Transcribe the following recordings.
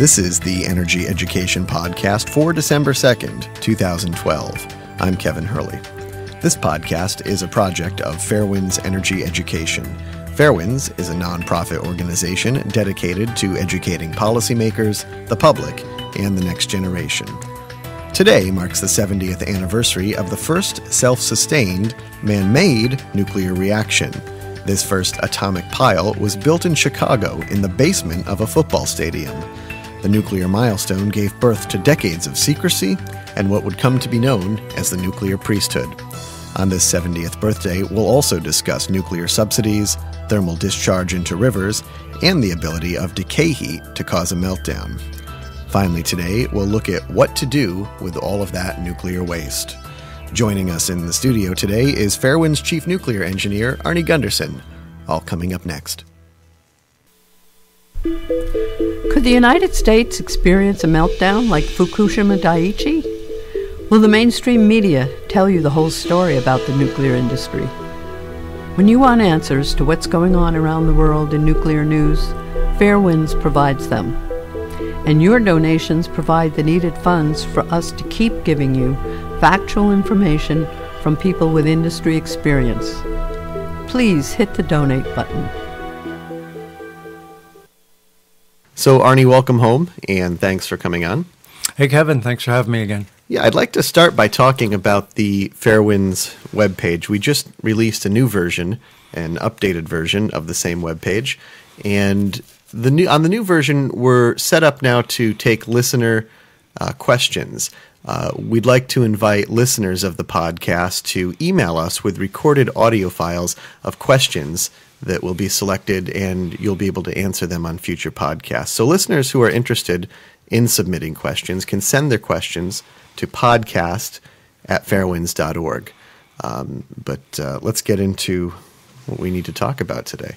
This is the Energy Education Podcast for December 2nd, 2012. I'm Kevin Hurley. This podcast is a project of Fairewinds Energy Education. Fairewinds is a nonprofit organization dedicated to educating policymakers, the public, and the next generation. Today marks the 70th anniversary of the first self sustained, man made nuclear reaction. This first atomic pile was built in Chicago in the basement of a football stadium. The nuclear milestone gave birth to decades of secrecy and what would come to be known as the nuclear priesthood. On this 70th birthday, we'll also discuss nuclear subsidies, thermal discharge into rivers, and the ability of decay heat to cause a meltdown. Finally, today, we'll look at what to do with all of that nuclear waste. Joining us in the studio today is Fairewind's chief nuclear engineer, Arnie Gundersen. All coming up next. Could the United States experience a meltdown like Fukushima Daiichi? Will the mainstream media tell you the whole story about the nuclear industry? When you want answers to what's going on around the world in nuclear news, Fairewinds provides them and your donations provide the needed funds for us to keep giving you factual information from people with industry experience. Please hit the donate button. So, Arnie, welcome home and thanks for coming on. Hey, Kevin, thanks for having me again. Yeah, I'd like to start by talking about the Fairewinds webpage. We just released a new version, an updated version of the same webpage, and the new on the new version, we're set up now to take listener uh, questions. Uh, we'd like to invite listeners of the podcast to email us with recorded audio files of questions that will be selected, and you'll be able to answer them on future podcasts. So, listeners who are interested in submitting questions can send their questions to podcast at fairewinds.org. Um, but uh, let's get into what we need to talk about today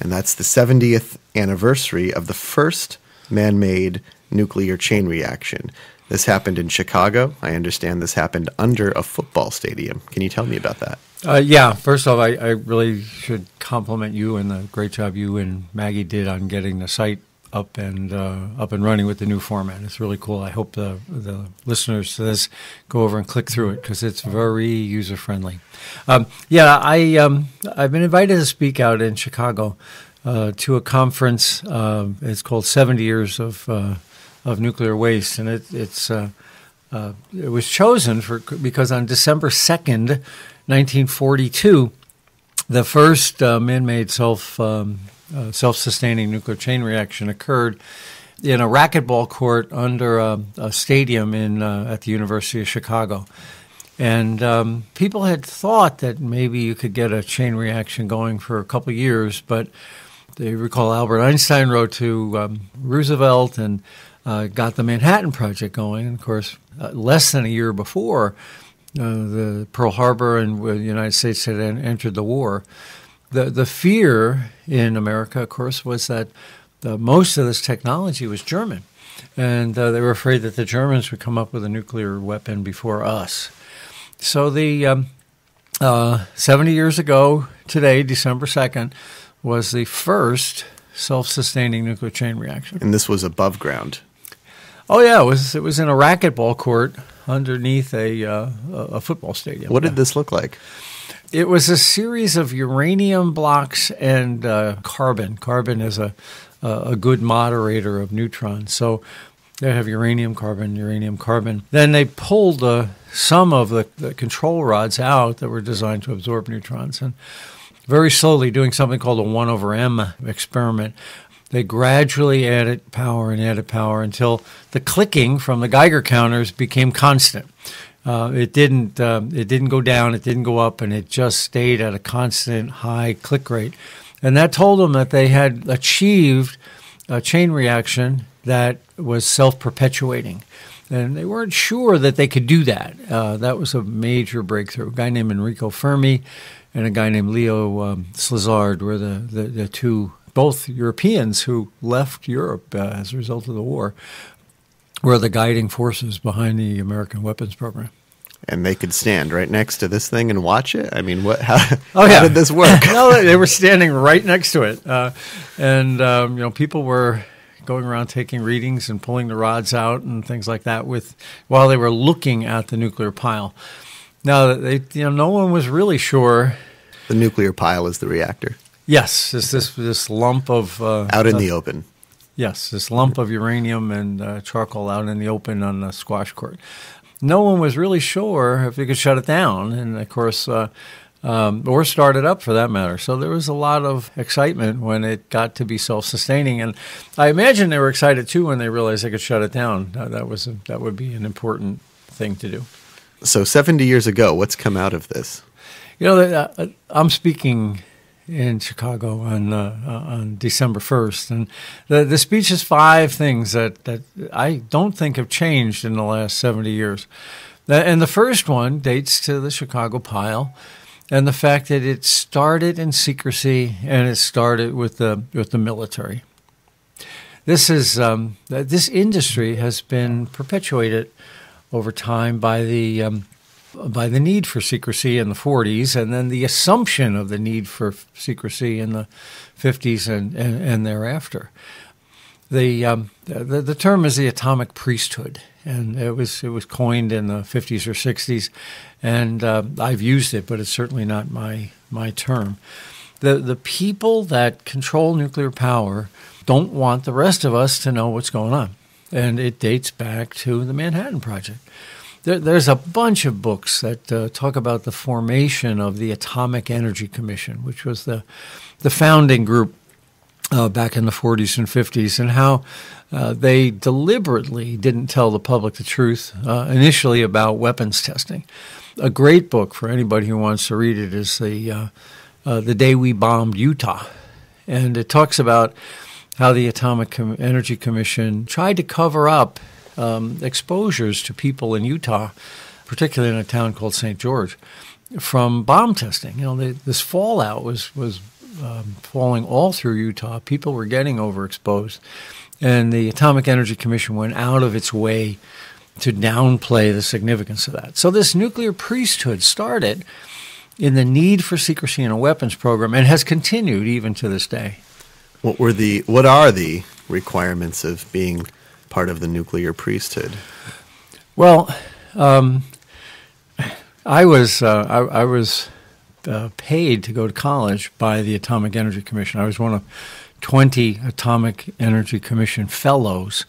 and that's the 70th anniversary of the first man made nuclear chain reaction. This happened in Chicago. I understand this happened under a football stadium. Can you tell me about that? Uh, yeah, first off, I, I, really should compliment you and the great job you and Maggie did on getting the site up and uh, up and running with the new format. It's really cool. I hope the the listeners to this go over and click through it because it's very user friendly. Um, yeah, I um, I've been invited to speak out in Chicago uh, to a conference. Uh, it's called 70 Years of uh, of Nuclear Waste, and it, it's uh, uh, it was chosen for because on December 2nd, 1942, the first man-made self um, uh, self-sustaining nuclear chain reaction occurred in a racquetball court under a, a stadium in uh, at the University of Chicago. And um, people had thought that maybe you could get a chain reaction going for a couple years, but they recall Albert Einstein wrote to um, Roosevelt and uh, got the Manhattan Project going. And of course, uh, less than a year before, uh, the Pearl Harbor and the United States had en- entered the war the the fear in America, of course, was that the, most of this technology was German, and uh, they were afraid that the Germans would come up with a nuclear weapon before us. So the um, uh, 70 years ago today, December 2nd, was the first self-sustaining nuclear chain reaction. And this was above ground. Oh yeah, it was. It was in a racquetball court underneath a uh, a football stadium. What did this look like? It was a series of uranium blocks and uh, carbon. Carbon is a, a good moderator of neutrons. So they have uranium, carbon, uranium, carbon. Then they pulled uh, some of the, the, control rods out that were designed to absorb neutrons. And very slowly, doing something called a 1 over m experiment, they gradually added power and added power until the clicking from the Geiger counters became constant. Uh, it didn't um, it didn't go down, it didn't go up, and it just stayed at a constant high click rate. And that told them that they had achieved a chain reaction that was self perpetuating. And they weren't sure that they could do that. Uh, that was a major breakthrough. A guy named Enrico Fermi and a guy named Leo um, Szilard were the, the, the, two, both Europeans who left Europe uh, as a result of the war were the guiding forces behind the American weapons program. And they could stand right next to this thing and watch it. I mean, what? How, oh, yeah. how did this work? no, they were standing right next to it, uh, and um, you know, people were going around taking readings and pulling the rods out and things like that with while they were looking at the nuclear pile. Now, they, you know, no one was really sure. The nuclear pile is the reactor. Yes, this this this lump of uh, out in uh, the open. Yes, this lump of uranium and uh, charcoal out in the open on the squash court. No one was really sure if you could shut it down, and of course, uh, um, or start it up for that matter. So there was a lot of excitement when it got to be self-sustaining, and I imagine they were excited too when they realized they could shut it down. that was a, that would be an important thing to do. So seventy years ago, what's come out of this? You know, uh, I'm speaking in Chicago on uh, on December first, and the the speech is five things that that I don't think have changed in the last seventy years, and the first one dates to the Chicago Pile, and the fact that it started in secrecy and it started with the with the military. This is um, this industry has been perpetuated over time by the um, by the need for secrecy in the 40s and then the assumption of the need for secrecy in the 50s and, and, and thereafter. The, um, the, the term is the atomic priesthood, and it was it was coined in the 50s or 60s, and uh, I've used it, but it's certainly not my my term. The the people that control nuclear power don't want the rest of us to know what's going on, and it dates back to the Manhattan Project. There, there's a bunch of books that uh, talk about the formation of the Atomic Energy Commission, which was the the founding group uh, back in the 40s and 50s, and how uh, they deliberately didn't tell the public the truth uh, initially about weapons testing. A great book for anybody who wants to read it is the uh, uh, the day we bombed Utah, and it talks about how the Atomic Energy Commission tried to cover up um, exposures to people in Utah, particularly in a town called St. George, from bomb testing. You know, they, this fallout was was um, falling all through Utah. People were getting overexposed, and the Atomic Energy Commission went out of its way to downplay the significance of that. So this nuclear priesthood started in the need for secrecy in a weapons program and has continued even to this day. What were the what are the requirements of being part of the nuclear priesthood? Well, um, I was uh, I, I, was uh, paid to go to college by the Atomic Energy Commission. I was one of twenty Atomic Energy Commission fellows.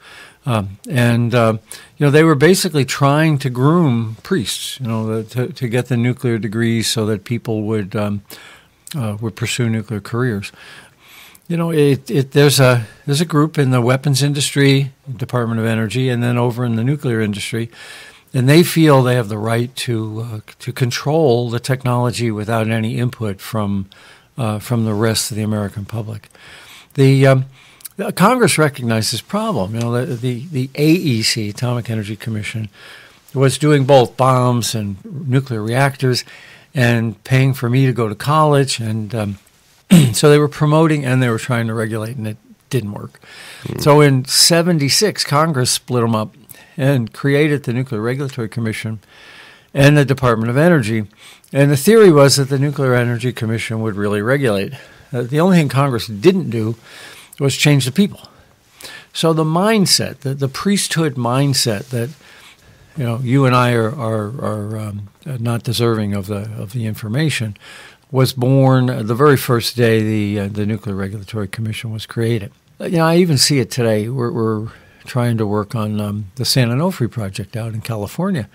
Um, and uh, you know they were basically trying to groom priests, you know, to, to get the nuclear degrees so that people would um, uh, would pursue nuclear careers. You know, it, it, there's a there's a group in the weapons industry, Department of Energy, and then over in the nuclear industry, and they feel they have the right to uh, to control the technology without any input from uh, from the rest of the American public. The um, Congress recognized this problem. You know, the, the, the AEC, Atomic Energy Commission, was doing both bombs and nuclear reactors, and paying for me to go to college and um, so they were promoting and they were trying to regulate, and it didn't work. Mm. So in 76, Congress split them up and created the Nuclear Regulatory Commission and the Department of Energy. And the theory was that the Nuclear Energy Commission would really regulate. Uh, the only thing Congress didn't do was change the people. So the mindset, the, the priesthood mindset that you know you and I are are, are um, not deserving of the of the information was born the very first day the uh, the Nuclear Regulatory Commission was created. Uh, you know, I even see it today. We're, we're trying to work on um, the San Onofre project out in California,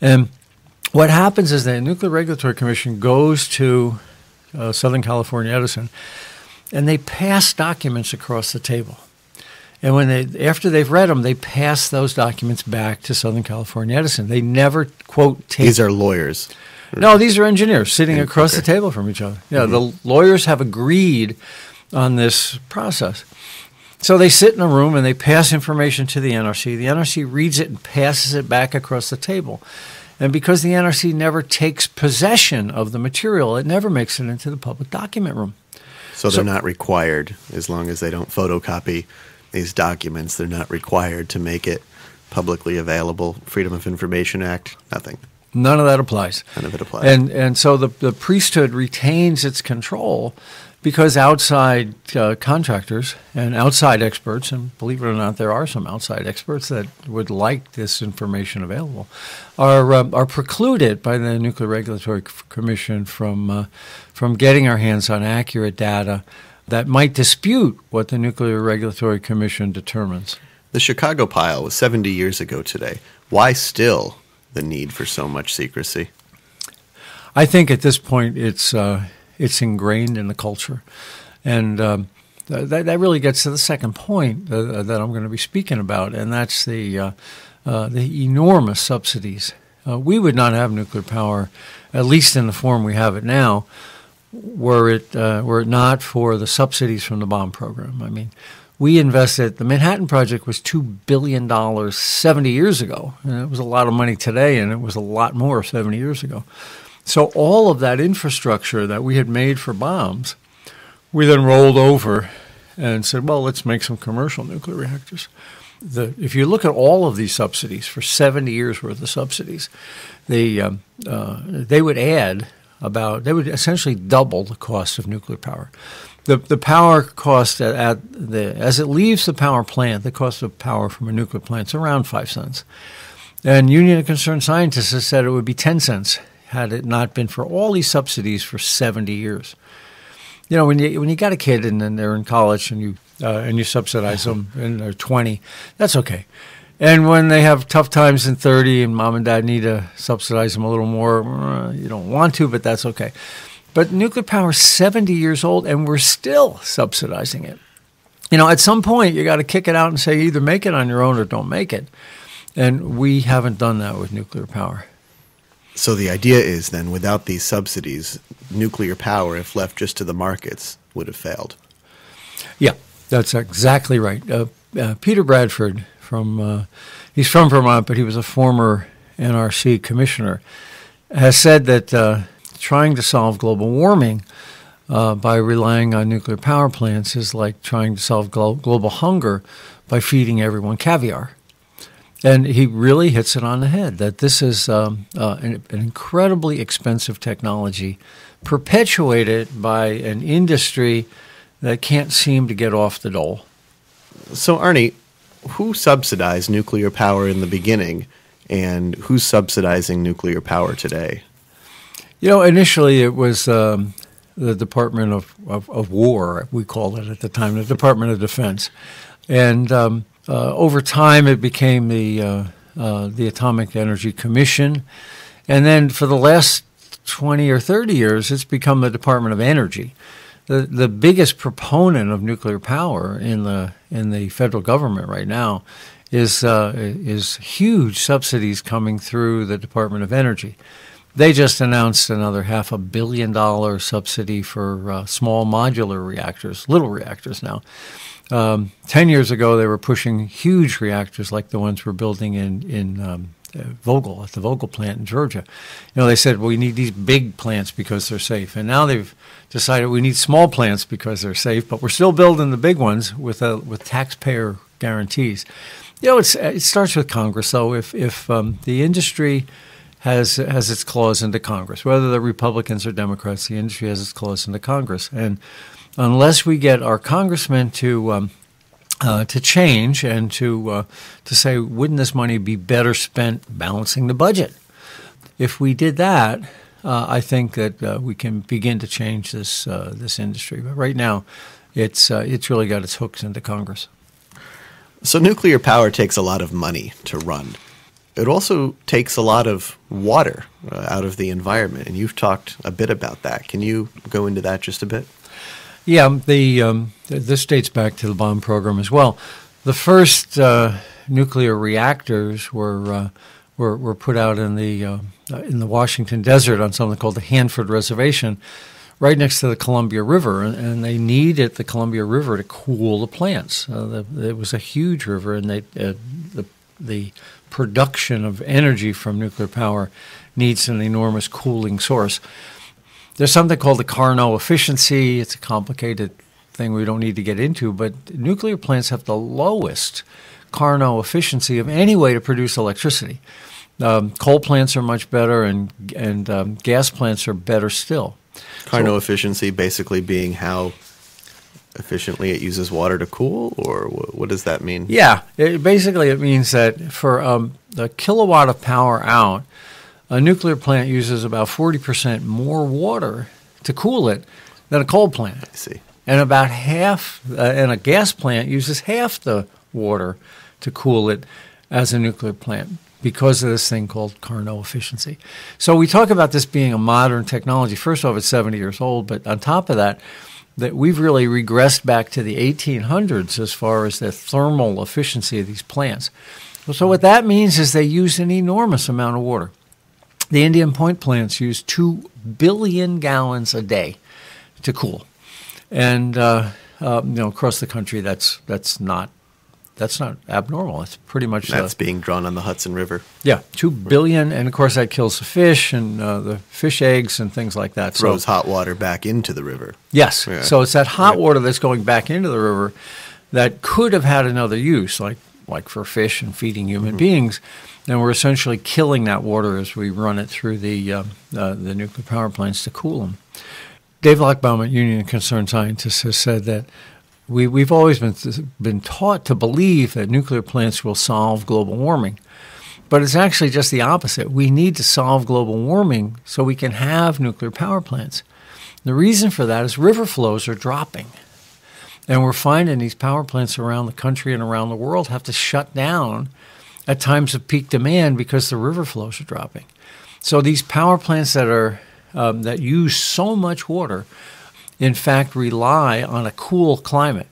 and what happens is the Nuclear Regulatory Commission goes to uh, Southern California Edison, and they pass documents across the table. And when they, after they've read them, they pass those documents back to Southern California Edison. They never quote. These are lawyers. No, these are engineers sitting across okay. the table from each other. Yeah, mm-hmm. the lawyers have agreed on this process. So they sit in a room and they pass information to the NRC. The NRC reads it and passes it back across the table. And because the NRC never takes possession of the material, it never makes it into the public document room. So they're so, not required, as long as they don't photocopy these documents, they're not required to make it publicly available. Freedom of Information Act, nothing. None of that applies. None of it applies. And and so the the priesthood retains its control because outside uh, contractors and outside experts, and believe it or not, there are some outside experts that would like this information available, are uh, are precluded by the Nuclear Regulatory Commission from uh, from getting our hands on accurate data that might dispute what the Nuclear Regulatory Commission determines. The Chicago pile was 70 years ago today. Why still the need for so much secrecy? I think at this point it's uh, it's ingrained in the culture, and um, that that really gets to the second point uh, that I'm going to be speaking about, and that's the uh, uh the enormous subsidies. Uh, we would not have nuclear power, at least in the form we have it now, were it uh, were it not for the subsidies from the bomb program. I mean, we invested. The Manhattan Project was two billion dollars seventy years ago, and it was a lot of money today, and it was a lot more seventy years ago. So all of that infrastructure that we had made for bombs, we then rolled over and said, well, let's make some commercial nuclear reactors. The, if you look at all of these subsidies for 70 years worth of subsidies, they, um, uh, they would add about, they would essentially double the cost of nuclear power. The, the power cost at, at the, as it leaves the power plant, the cost of power from a nuclear plant is around five cents. And Union of Concerned Scientists has said it would be 10 cents had it not been for all these subsidies for 70 years. You know, when you when you got a kid and then they're in college and you uh, and you subsidize them and they're 20, that's okay. And when they have tough times in 30 and mom and dad need to subsidize them a little more, uh, you don't want to, but that's okay. But nuclear power is 70 years old and we're still subsidizing it. You know, at some point you got to kick it out and say either make it on your own or don't make it. And we haven't done that with nuclear power. So the idea is then, without these subsidies, nuclear power, if left just to the markets, would have failed. Yeah, that's exactly right. Uh, uh, Peter Bradford from uh, he's from Vermont, but he was a former NRC commissioner, has said that uh, trying to solve global warming uh, by relying on nuclear power plants is like trying to solve glo- global hunger by feeding everyone caviar. And he really hits it on the head that this is um, uh, an, an, incredibly expensive technology perpetuated by an industry that can't seem to get off the dole. So, Arnie, who subsidized nuclear power in the beginning and who's subsidizing nuclear power today? You know, initially it was um, the Department of, of, of, War, we called it at the time, the Department of Defense. And um, uh, over time, it became the uh, uh, the Atomic Energy Commission, and then for the last twenty or thirty years, it's become the Department of Energy. The the biggest proponent of nuclear power in the in the federal government right now is uh, is huge subsidies coming through the Department of Energy. They just announced another half a billion dollar subsidy for uh, small modular reactors, little reactors now. Um, Ten years ago, they were pushing huge reactors like the ones we're building in in um, uh, Vogtle at the Vogtle plant in Georgia. You know, they said well, we need these big plants because they're safe, and now they've decided we need small plants because they're safe. But we're still building the big ones with uh, with taxpayer guarantees. You know, it starts with Congress, though. If if um, the industry has has its claws into Congress, whether they're Republicans or Democrats, the industry has its claws into Congress, and unless we get our congressmen to um, uh, to change and to uh, to say, wouldn't this money be better spent balancing the budget? If we did that, uh, I think that uh, we can begin to change this uh, this industry. But right now, it's uh, it's really got its hooks into Congress. So nuclear power takes a lot of money to run. It also takes a lot of water out of the environment, and you've talked a bit about that. Can you go into that just a bit? Yeah, the um, this dates back to the bomb program as well. The first uh, nuclear reactors were, uh, were were put out in the uh, in the Washington Desert on something called the Hanford Reservation, right next to the Columbia River, and, and they needed the Columbia River to cool the plants. Uh, the, it was a huge river, and they uh, the production of energy from nuclear power needs an enormous cooling source. There's something called the Carnot efficiency. It's a complicated thing we don't need to get into, but nuclear plants have the lowest Carnot efficiency of any way to produce electricity. Um, coal plants are much better, and and um, gas plants are better still. Carnot efficiency basically being how efficiently it uses water to cool, or wh- what does that mean? Yeah, it, basically it means that for um, the kilowatt of power out, a nuclear plant uses about 40% more water to cool it than a coal plant. I see. And about half, uh, and a gas plant uses half the water to cool it as a nuclear plant because of this thing called Carnot efficiency. So we talk about this being a modern technology. First off, it's 70 years old, but on top of that, that we've really regressed back to the 1800s as far as the thermal efficiency of these plants. So what that means is they use an enormous amount of water. The Indian Point plants use 2 billion gallons a day to cool. And uh, uh, you know, across the country, that's that's not that's not abnormal. It's pretty much That's being drawn on the Hudson River. yeah, two billion, and of course that kills the fish and uh, the fish eggs and things like that. Throws so hot water back into the river. yes, Yeah. so it's that hot Right. water that's going back into the river that could have had another use, like like for fish and feeding human beings. And we're essentially killing that water as we run it through the uh, uh, the nuclear power plants to cool them. Dave Lochbaum at Union Concerned Scientists has said that we, we've always been, been taught to believe that nuclear plants will solve global warming. But it's actually just the opposite. We need to solve global warming so we can have nuclear power plants. The reason for that is river flows are dropping. And we're finding these power plants around the country and around the world have to shut down at times of peak demand because the river flows are dropping. So these power plants that are um, that use so much water, in fact, rely on a cool climate.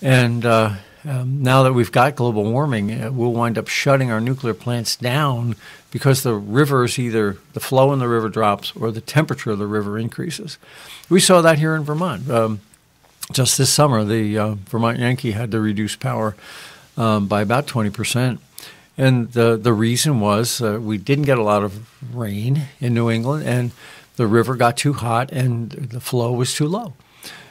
And uh, um, now that we've got global warming, uh, we'll wind up shutting our nuclear plants down because the rivers either the flow in the river drops or the temperature of the river increases. We saw that here in Vermont. Um, just this summer, the uh, Vermont Yankee had to reduce power um, by about 20%. And the, the reason was uh, we didn't get a lot of rain in New England, and the river got too hot and the flow was too low.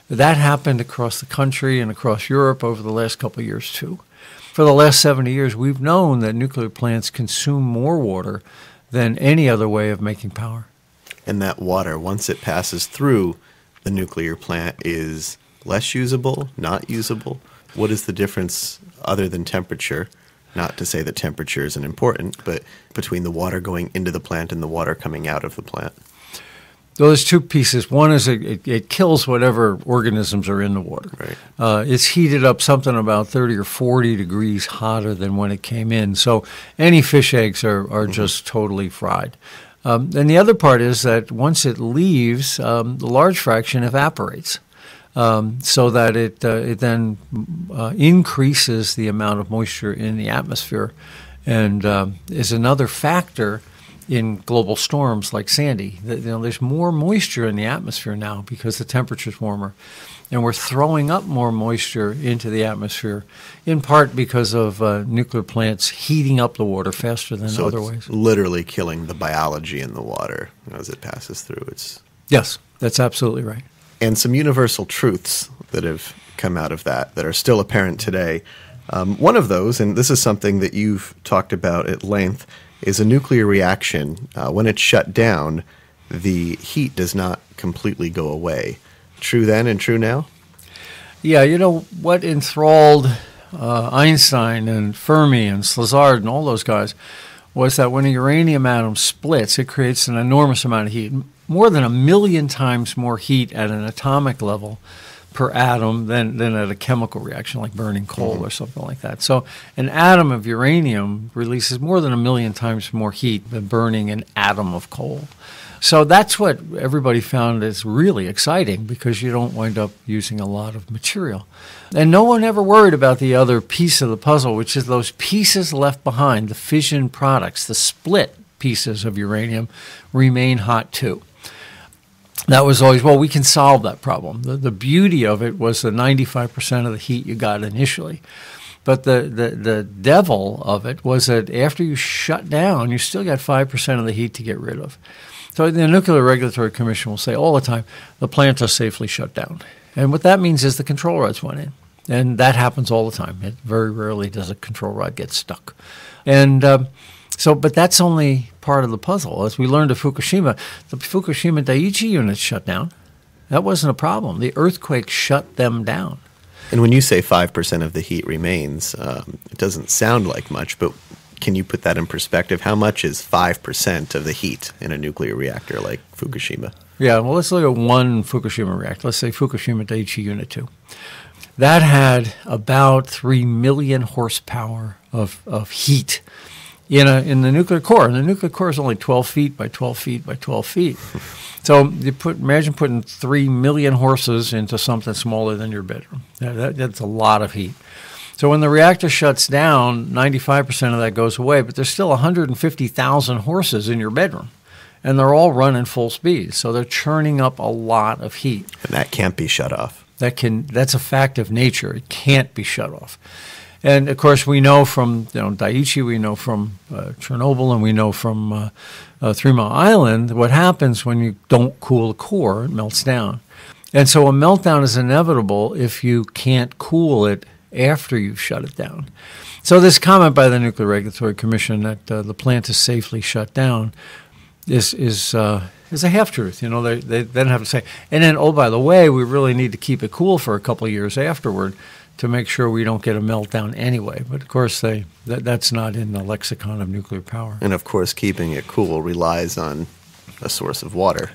That happened across the country and across Europe over the last couple of years, too. For the last 70 years, we've known that nuclear plants consume more water than any other way of making power. And that water, once it passes through the nuclear plant, is less usable, not usable. What is the difference other than temperature? Not to say that temperature isn't important, but between the water going into the plant and the water coming out of the plant. So there's two pieces. One is it, it, it kills whatever organisms are in the water. Right. Uh, it's heated up something about 30 or 40 degrees hotter than when it came in. So any fish eggs are, are just totally fried. Um, and the other part is that once it leaves, um, the large fraction evaporates. Um, so that it uh, it then uh, increases the amount of moisture in the atmosphere, and um, is another factor in global storms like Sandy. That, you know, there's more moisture in the atmosphere now because the temperature's warmer, and we're throwing up more moisture into the atmosphere, in part because of uh, nuclear plants heating up the water faster than So other it's ways. literally killing the biology in the water as it passes through. It's Yes, that's absolutely right. and some universal truths that have come out of that that are still apparent today. Um, one of those, and this is something that you've talked about at length, is a nuclear reaction. Uh, when it's shut down, the heat does not completely go away. True then and true now? Yeah, you know what enthralled uh, Einstein and Fermi and Szilard and all those guys was that when a uranium atom splits, it creates an enormous amount of heat, more than a million times more heat at an atomic level per atom than, than at a chemical reaction like burning coal or something like that. So an atom of uranium releases more than a million times more heat than burning an atom of coal. So that's what everybody found is really exciting because you don't wind up using a lot of material. And no one ever worried about the other piece of the puzzle, which is those pieces left behind, the fission products, the split pieces of uranium remain hot too. That was always, well, we can solve that problem. The, the beauty of it was the 95% of the heat you got initially. But the, the, the devil of it was that after you shut down, you still got 5% of the heat to get rid of. So the Nuclear Regulatory Commission will say all the time, the plants are safely shut down. And what that means is the control rods went in. And that happens all the time. It very rarely does a control rod get stuck. And um, So, but that's only part of the puzzle. As we learned at Fukushima, the Fukushima Daiichi units shut down. That wasn't a problem. The earthquake shut them down. And when you say 5% of the heat remains, um, it doesn't sound like much, but can you put that in perspective? How much is 5% of the heat in a nuclear reactor like Fukushima? Yeah, well, let's look at one Fukushima reactor. Let's say Fukushima Daiichi Unit 2. That had about 3 million horsepower of, of heat in, a, in the nuclear core. And the nuclear core is only 12 feet by 12 feet by 12 feet. So you put imagine putting 3 million horses into something smaller than your bedroom. That, that, that's a lot of heat. So when the reactor shuts down, 95% of that goes away, but there's still 150,000 horses in your bedroom. And they're all running full speed. So they're churning up a lot of heat. And that can't be shut off. That can that's a fact of nature. It can't be shut off. And of course, we know from you know Daiichi, we know from uh, Chernobyl, and we know from uh, uh, Three Mile Island what happens when you don't cool the core; it melts down. And so a meltdown is inevitable if you can't cool it after you've shut it down. So this comment by the Nuclear Regulatory Commission that uh, the plant is safely shut down is is uh, is a half truth. You know, they, they then have to say, and then oh by the way, we really need to keep it cool for a couple of years afterward to make sure we don't get a meltdown anyway. But of course, they that, that's not in the lexicon of nuclear power. And of course, keeping it cool relies on a source of water.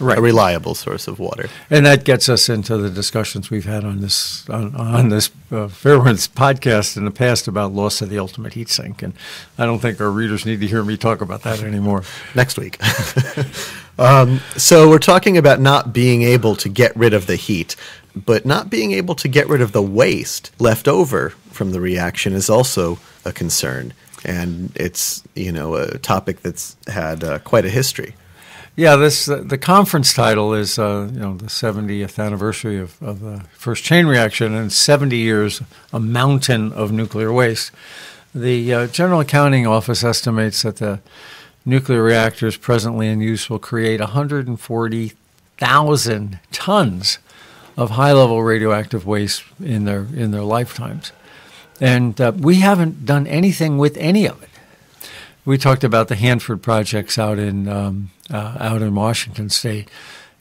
Right. A reliable source of water. And that gets us into the discussions we've had on this on, on this uh, Fairewinds podcast in the past about loss of the ultimate heat sink. And I don't think our readers need to hear me talk about that anymore. Next week. um, so we're talking about not being able to get rid of the heat, but not being able to get rid of the waste left over from the reaction is also a concern. And it's, you know, a topic that's had uh, quite a history. Yeah, this uh, the conference title is uh, you know the 70th anniversary of, of the first chain reaction and 70 years a mountain of nuclear waste. The uh, General Accounting Office estimates that the nuclear reactors presently in use will create 140,000 tons of high-level radioactive waste in their in their lifetimes, and uh, we haven't done anything with any of it. We talked about the Hanford projects out in um, uh, out in Washington State,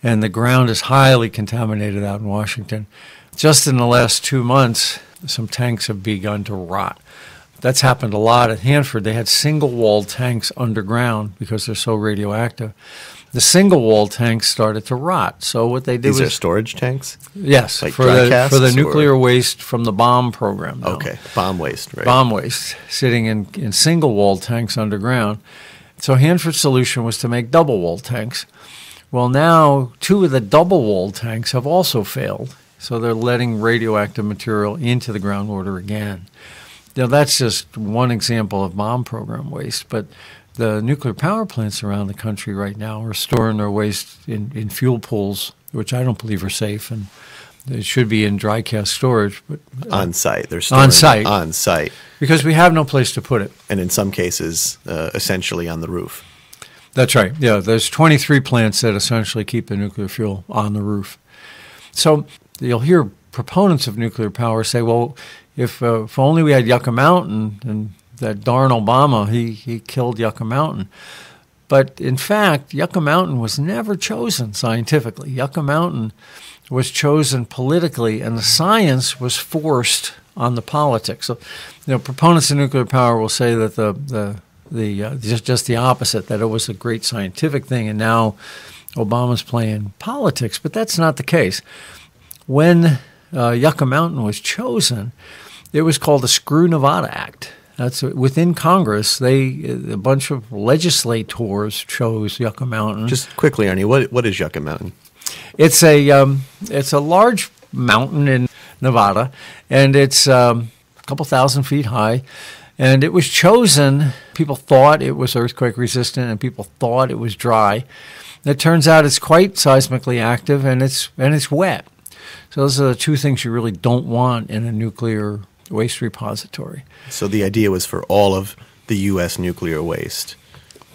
and the ground is highly contaminated out in Washington. Just in the last two months, some tanks have begun to rot. That's happened a lot at Hanford. They had single walled tanks underground because they're so radioactive. The single wall tanks started to rot. So what they did These was are storage tanks? yes like for the for the nuclear or- waste from the bomb program. now Okay. Bomb waste, right? bomb waste sitting in, in single wall tanks underground. So Hanford's solution was to make double wall tanks. Well, now two of the double wall tanks have also failed. So they're letting radioactive material into the groundwater again. Now, that's just one example of bomb program waste, but the nuclear power plants around the country right now are storing their waste in, in fuel pools, which I don't believe are safe, and it should be in dry cask storage. But on site. They're storing site. On site. because we have no place to put it. And in some cases, uh, essentially on the roof. That's right. Yeah, there's 23 plants that essentially keep the nuclear fuel on the roof. So you'll hear proponents of nuclear power say, "Well, if uh, if only we had Yucca Mountain and that darn Obama, he he killed Yucca Mountain." But in fact, Yucca Mountain was never chosen scientifically. Yucca Mountain was chosen politically, and the science was forced on the politics. So, you know, proponents of nuclear power will say that the the the uh, just just the opposite that it was a great scientific thing, and now Obama's playing politics. But that's not the case. When uh, Yucca Mountain was chosen, it was called the Screw Nevada Act. That's within Congress. They a bunch of legislators chose Yucca Mountain. Just quickly, Arnie, what, what is Yucca Mountain? It's a um, it's a large mountain in Nevada, and it's um, a couple thousand feet high. And it was chosen. People thought it was earthquake resistant, and people thought it was dry. It turns out it's quite seismically active, and it's and it's wet. So those are the two things you really don't want in a nuclear waste repository. So the idea was for all of the U.S. nuclear waste,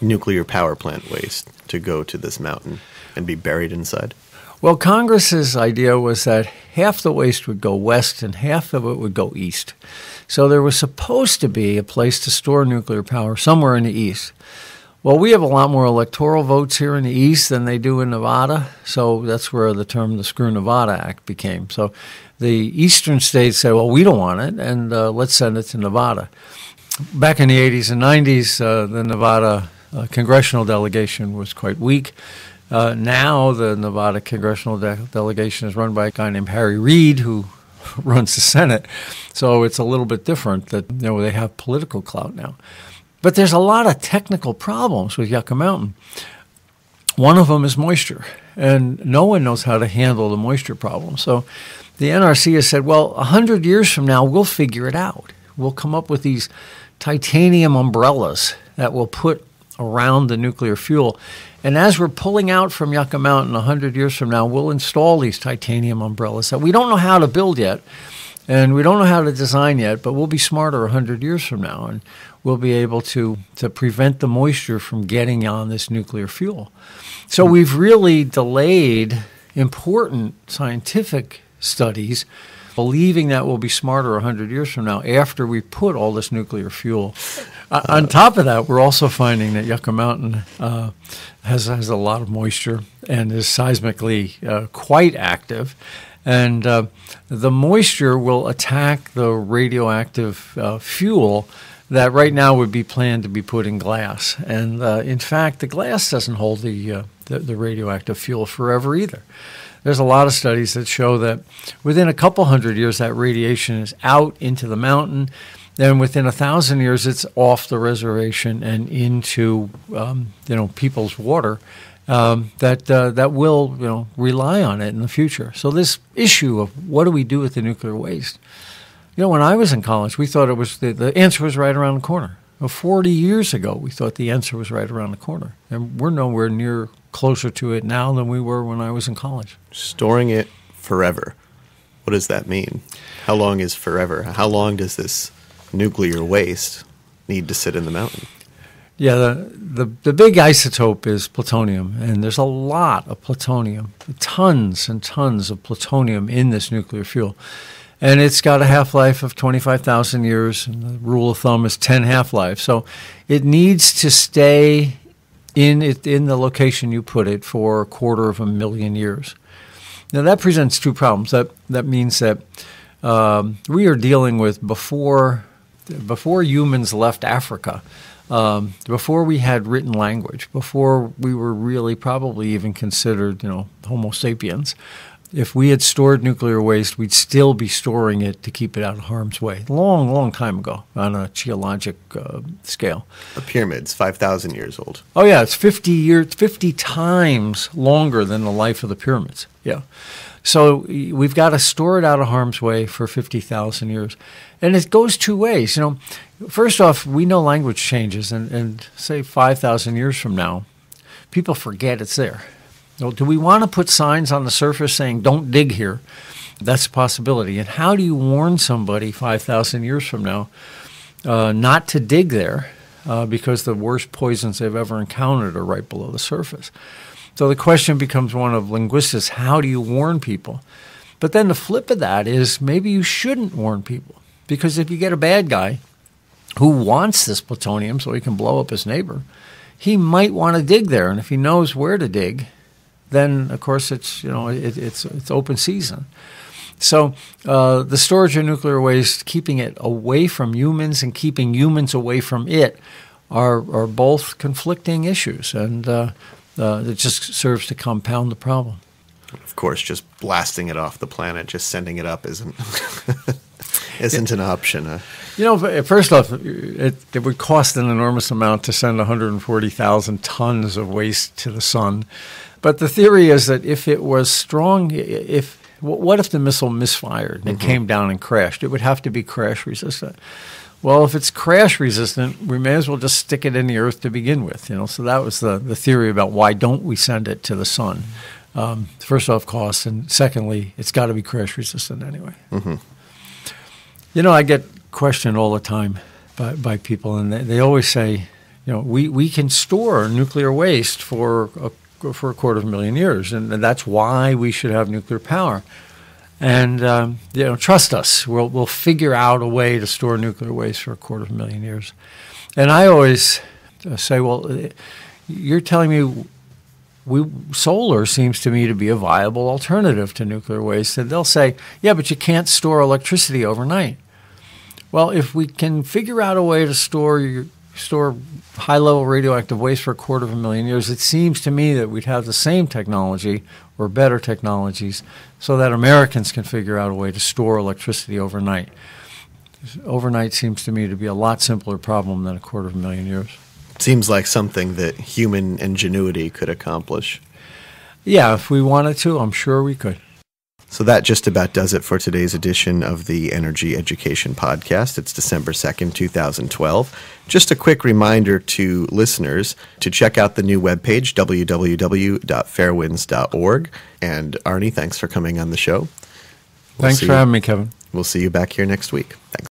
nuclear power plant waste, to go to this mountain and be buried inside. Well, Congress's idea was that half the waste would go west and half of it would go east. So there was supposed to be a place to store nuclear power somewhere in the east. Well, we have a lot more electoral votes here in the east than they do in Nevada, so that's where the term the Screw Nevada Act became. So the eastern states said, well, we don't want it, and uh, let's send it to Nevada. Back in the 80s and 90s, uh, the Nevada uh, congressional delegation was quite weak. Uh, now the Nevada congressional de- delegation is run by a guy named Harry Reid, who runs the Senate. So it's a little bit different that you know they have political clout now. But there's a lot of technical problems with Yucca Mountain. One of them is moisture, and no one knows how to handle the moisture problem. So the NRC has said, well, 100 years from now, we'll figure it out. We'll come up with these titanium umbrellas that will put around the nuclear fuel. And as we're pulling out from Yucca Mountain 100 years from now, we'll install these titanium umbrellas that we don't know how to build yet. And we don't know how to design yet, but we'll be smarter 100 years from now. And we'll be able to, to prevent the moisture from getting on this nuclear fuel. So we've really delayed important scientific studies believing that we'll be smarter 100 years from now after we put all this nuclear fuel. Uh, on top of that, we're also finding that Yucca Mountain uh, has, has a lot of moisture and is seismically uh, quite active. And uh, the moisture will attack the radioactive uh, fuel that right now would be planned to be put in glass. And uh, in fact, the glass doesn't hold the, the, the radioactive fuel forever either there's a lot of studies that show that within a couple hundred years, that radiation is out into the mountain. Then within a thousand years, it's off the reservation and into um, you know people's water. Um, that uh, that will you know rely on it in the future. So this issue of what do we do with the nuclear waste? You know, when I was in college, we thought it was the, the answer was right around the corner. Well, 40 years ago, we thought the answer was right around the corner, and we're nowhere near closer to it now than we were when I was in college. Storing it forever. What does that mean? How long is forever? How long does this nuclear waste need to sit in the mountain? Yeah, the, the, the big isotope is plutonium, and there's a lot of plutonium, tons and tons of plutonium in this nuclear fuel. And it's got a half life of 25,000 years, and the rule of thumb is 10 half lives. So it needs to stay in it in the location you put it for a quarter of a million years. Now that presents two problems. That that means that um, we are dealing with before before humans left Africa, um, before we had written language, before we were really probably even considered you know Homo sapiens if we had stored nuclear waste, we'd still be storing it to keep it out of harm's way. Long, long time ago on a geologic uh, scale. The pyramids, 5,000 years old. Oh, yeah, it's 50 years, 50 times longer than the life of the pyramids. Yeah. So we've got to store it out of harm's way for 50,000 years. And it goes two ways. You know, first off, we know language changes, and, and say 5,000 years from now, people forget it's there well, do we want to put signs on the surface saying, don't dig here? That's a possibility. And how do you warn somebody 5,000 years from now uh, not to dig there uh, because the worst poisons they've ever encountered are right below the surface? So the question becomes one of linguistics how do you warn people? But then the flip of that is maybe you shouldn't warn people because if you get a bad guy who wants this plutonium so he can blow up his neighbor, he might want to dig there. And if he knows where to dig, then of course it's you know it, it's it's open season. So uh, the storage of nuclear waste, keeping it away from humans and keeping humans away from it, are are both conflicting issues, and uh, uh, it just serves to compound the problem. Of course, just blasting it off the planet, just sending it up isn't isn't an option. You know, first off, it, it would cost an enormous amount to send 140,000 tons of waste to the sun. But the theory is that if it was strong, if what if the missile misfired and mm-hmm. came down and crashed? It would have to be crash resistant. Well, if it's crash resistant, we may as well just stick it in the earth to begin with. You know, so that was the, the theory about why don't we send it to the sun. Um, first off, cost, and secondly, it's got to be crash resistant anyway. Mm-hmm. You know, I get questioned all the time by, by people, and they, they always say, you know, we, we can store nuclear waste for a for a quarter of a million years, and that's why we should have nuclear power. And um, you know, trust us, we'll we'll figure out a way to store nuclear waste for a quarter of a million years. And I always uh, say, well, uh, you're telling me we, solar seems to me to be a viable alternative to nuclear waste. And they'll say, yeah, but you can't store electricity overnight. Well, if we can figure out a way to store your, store high level radioactive waste for a quarter of a million years, it seems to me that we'd have the same technology or better technologies so that Americans can figure out a way to store electricity overnight. Overnight seems to me to be a lot simpler problem than a quarter of a million years. Seems like something that human ingenuity could accomplish. Yeah, if we wanted to, I'm sure we could. So that just about does it for today's edition of the Energy Education Podcast. It's December 2nd, 2012. Just a quick reminder to listeners to check out the new webpage, www.fairewinds.org. And Arnie, thanks for coming on the show. We'll thanks for you. having me, Kevin. We'll see you back here next week. Thanks.